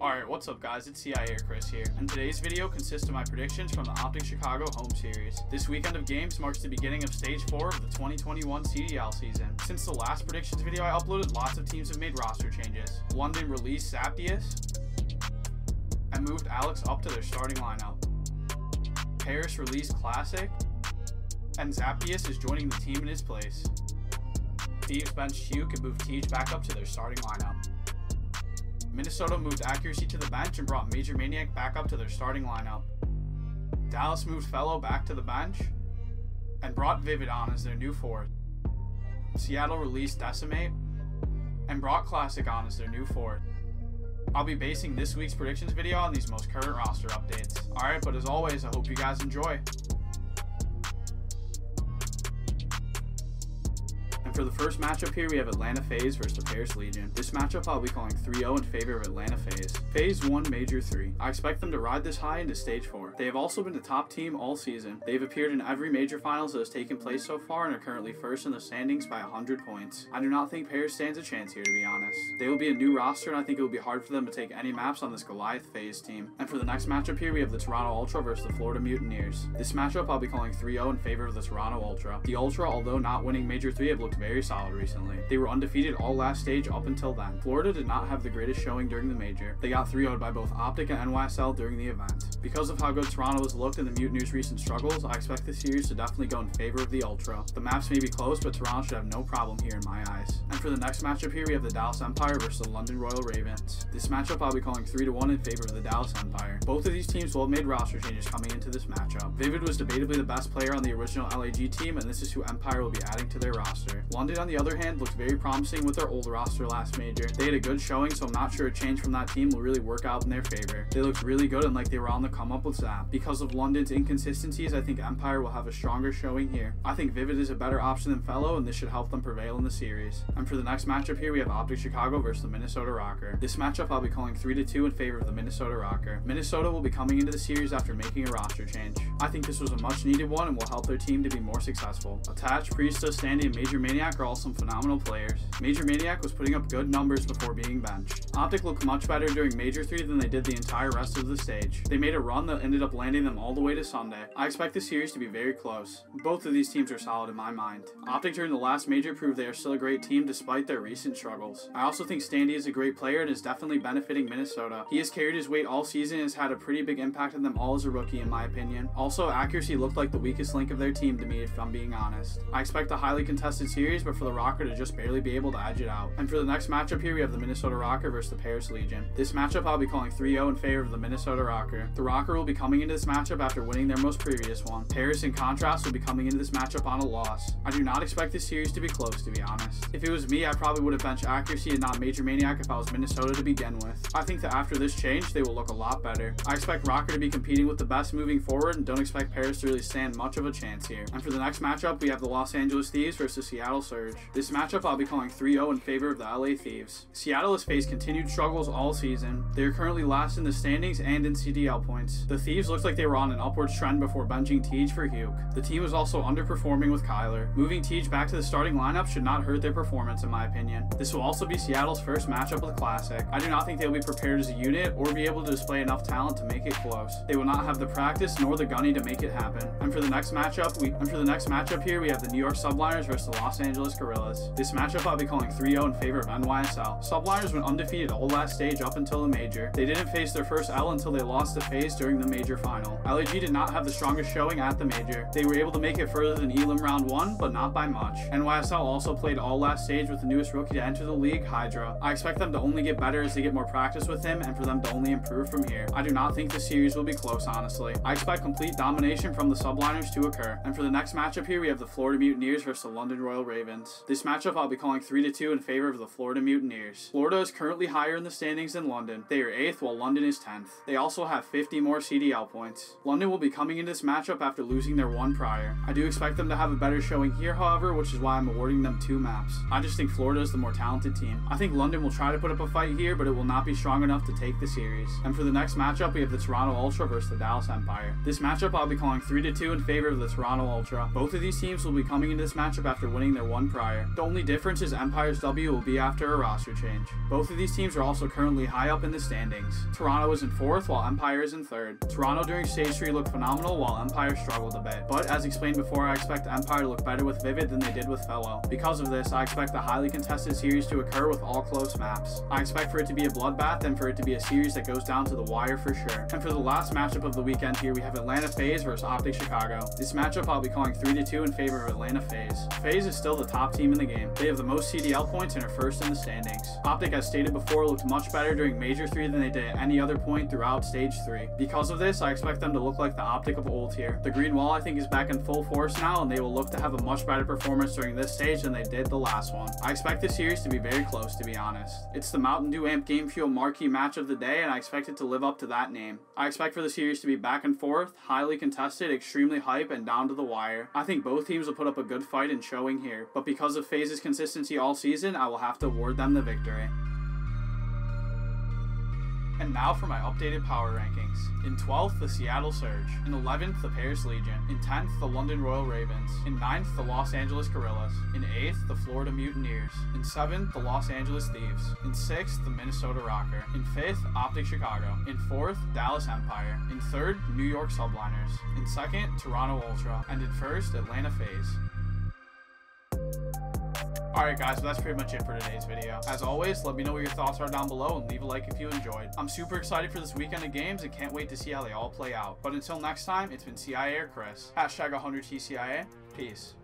Alright, what's up guys, it's CIA Chris here, and today's video consists of my predictions from the Optic Chicago home series. This weekend of games marks the beginning of stage 4 of the 2021 CDL season. Since the last predictions video I uploaded, lots of teams have made roster changes. One, London released Zaptius and moved Alex up to their starting lineup. Paris released Classic, and Zaptius is joining the team in his place. Thieves benched Huke and moved Teej back up to their starting lineup. Minnesota moved accuracy to the bench and brought Major Maniac back up to their starting lineup. Dallas moved Fellow back to the bench and brought Vivid on as their new fourth. Seattle released Decimate and brought Classic on as their new fourth. I'll be basing this week's predictions video on these most current roster updates. Alright, but as always, I hope you guys enjoy. And for the first matchup here, we have Atlanta FaZe versus the Paris Legion. This matchup I'll be calling 3-0 in favor of Atlanta FaZe. FaZe won Major 3. I expect them to ride this high into Stage 4. They have also been the top team all season. They've appeared in every major finals that has taken place so far and are currently first in the standings by 100 points. I do not think Paris stands a chance here to be honest. They will be a new roster and I think it will be hard for them to take any maps on this Goliath FaZe team. And for the next matchup here, we have the Toronto Ultra versus the Florida Mutineers. This matchup I'll be calling 3-0 in favor of the Toronto Ultra. The Ultra, although not winning Major 3, have looked very solid recently. They were undefeated all last stage up until then. Florida did not have the greatest showing during the major. They got 3 0 by both Optic and NYSL during the event. Because of how good Toronto has looked in the Mutineers' recent struggles, I expect this series to definitely go in favor of the Ultra. The maps may be close, but Toronto should have no problem here in my eyes. And for the next matchup here, we have the Dallas Empire versus the London Royal Ravens. This matchup I'll be calling 3 to 1 in favor of the Dallas Empire. Both of these teams will have made roster changes coming into this matchup. Vivid was debatably the best player on the original LAG team, and this is who Empire will be adding to their roster. London, on the other hand, looked very promising with their old roster last major. They had a good showing, so I'm not sure a change from that team will really work out in their favor. They looked really good and like they were on the come up with Zap. Because of London's inconsistencies, I think Empire will have a stronger showing here. I think Vivid is a better option than Fellow, and this should help them prevail in the series. And for the next matchup here, we have Optic Chicago versus the Minnesota Rokkr. This matchup I'll be calling 3 to 2 in favor of the Minnesota Rokkr. Minnesota will be coming into the series after making a roster change. I think this was a much needed one and will help their team to be more successful. Attach, Priestahh, Standy, and Major Maniac are all some phenomenal players. Major Maniac was putting up good numbers before being benched. Optic looked much better during Major 3 than they did the entire rest of the stage. They made a run that ended up landing them all the way to Sunday. I expect the series to be very close. Both of these teams are solid in my mind. Optic during the last Major proved they are still a great team despite their recent struggles. I also think Standy is a great player and is definitely benefiting Minnesota. He has carried his weight all season and has had a pretty big impact on them all as a rookie in my opinion. Also, accuracy looked like the weakest link of their team to me if I'm being honest. I expect a highly contested series, but for the Rokkr to just barely be able to edge it out. And for the next matchup here, we have the Minnesota Rokkr versus the Paris Legion. This matchup I'll be calling 3-0 in favor of the Minnesota Rokkr. The Rokkr will be coming into this matchup after winning their most previous one. Paris, in contrast, will be coming into this matchup on a loss. I do not expect this series to be close, to be honest. If it was me, I probably would have benched accuracy and not Major Maniac if I was Minnesota to begin with. I think that after this change, they will look a lot better. I expect Rokkr to be competing with the best moving forward and don't expect Paris to really stand much of a chance here. And for the next matchup, we have the Los Angeles Thieves versus Seattle Surge. This matchup I'll be calling 3-0 in favor of the LA Thieves. Seattle has faced continued struggles all season. They are currently last in the standings and in CDL points. The Thieves looked like they were on an upwards trend before benching Teej for Huke. The team was also underperforming with Kyler. Moving Teej back to the starting lineup should not hurt their performance in my opinion. This will also be Seattle's first matchup with Classic. I do not think they will be prepared as a unit or be able to display enough talent to make it close. They will not have the practice nor the gunny to make it happen. And for the next matchup, we and for the next matchup here, we have the New York Subliners versus the Los Angeles Guerrillas. This matchup I'll be calling 3-0 in favor of NYSL. Subliners went undefeated all last stage up until the major. They didn't face their first L until they lost to FaZe during the major final. LAG did not have the strongest showing at the major. They were able to make it further than Elam round 1, but not by much. NYSL also played all last stage with the newest rookie to enter the league, Hydra. I expect them to only get better as they get more practice with him and for them to only improve from here. I do not think the series will be close, honestly. I expect complete domination from the subliners to occur. And for the next matchup here, we have the Florida Mutineers versus the London Royal Ravens. This matchup I'll be calling 3-2 in favor of the Florida Mutineers. Florida is currently higher in the standings than London. They are 8th while London is 10th. They also have 50 50 more CDL points. London will be coming into this matchup after losing their one prior. I do expect them to have a better showing here, however, which is why I'm awarding them two maps. I just think Florida is the more talented team. I think London will try to put up a fight here, but it will not be strong enough to take the series. And for the next matchup, we have the Toronto Ultra versus the Dallas Empire. This matchup I'll be calling 3 to 2 in favor of the Toronto Ultra. Both of these teams will be coming into this matchup after winning their one prior. The only difference is Empire's W will be after a roster change. Both of these teams are also currently high up in the standings. Toronto is in fourth while Empire is in third. Toronto during stage 3 looked phenomenal while Empire struggled a bit. But as explained before, I expect Empire to look better with Vivid than they did with Fellow. Because of this, I expect the highly contested series to occur with all close maps. I expect for it to be a bloodbath and for it to be a series that goes down to the wire for sure. And for the last matchup of the weekend here, we have Atlanta FaZe versus Optic Chicago. This matchup I'll be calling 3 to 2 in favor of Atlanta FaZe. FaZe is still the top team in the game. They have the most CDL points and are first in the standings. Optic, as stated before, looked much better during Major 3 than they did at any other point throughout Stage 3. Because of this, I expect them to look like the Optic of old here. The Green Wall, I think, is back in full force now, and they will look to have a much better performance during this stage than they did the last one. I expect this series to be very close, to be honest. It's the Mountain Dew Amp Game Fuel marquee match of the day, and I expect it to live up to that name. I expect for the series to be back and forth, highly contested, extremely hype, and down to the wire. I think both teams will put up a good fight and showing here, but because of FaZe's consistency all season, I will have to award them the victory. And now for my updated power rankings. In 12th, the Seattle Surge. In 11th, the Paris Legion. In 10th, the London Royal Ravens. In 9th, the Los Angeles Guerrillas. In 8th, the Florida Mutineers. In 7th, the Los Angeles Thieves. In 6th, the Minnesota Rokkr. In 5th, Optic Chicago. In 4th, Dallas Empire. In 3rd, New York Subliners. In 2nd, Toronto Ultra. And in 1st, Atlanta FaZe. Alright guys, so that's pretty much it for today's video. As always, let me know what your thoughts are down below and leave a like if you enjoyed. I'm super excited for this weekend of games and can't wait to see how they all play out. But until next time, it's been CIA or Chris. Hashtag 100TCIA. Peace.